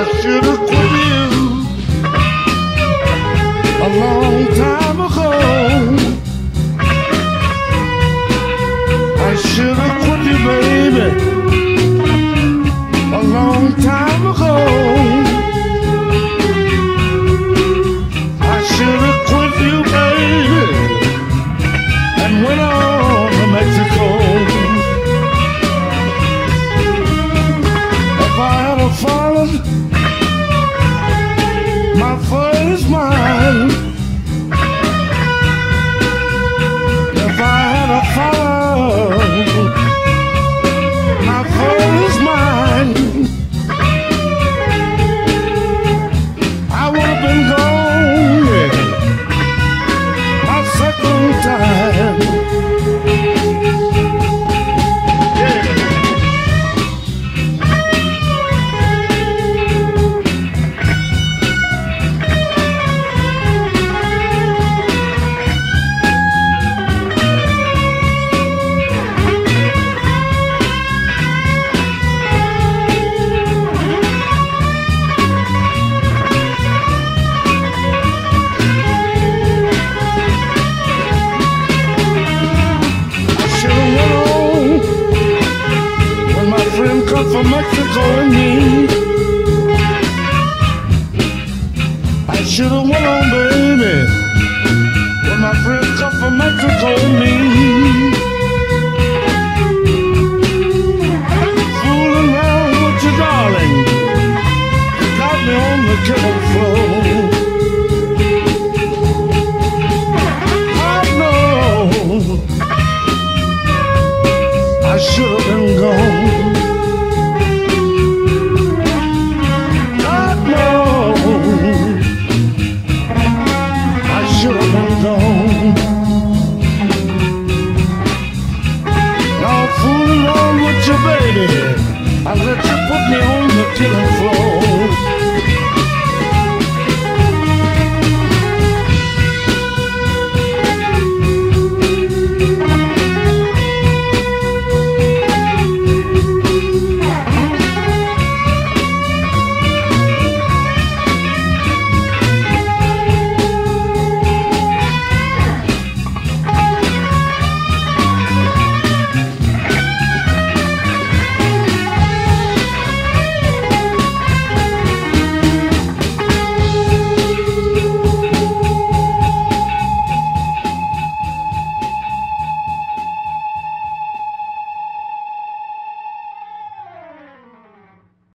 I should have quit you a long time ago. I should have quit you, baby, a long time ago. I should have quit you, baby, and went on to Mexico. followed my foot. Mexico and me. I should've went on, baby, when my friends come from Mexico and me. Fooling around you, darling, got me on the killing floor. I know I should've. Floor.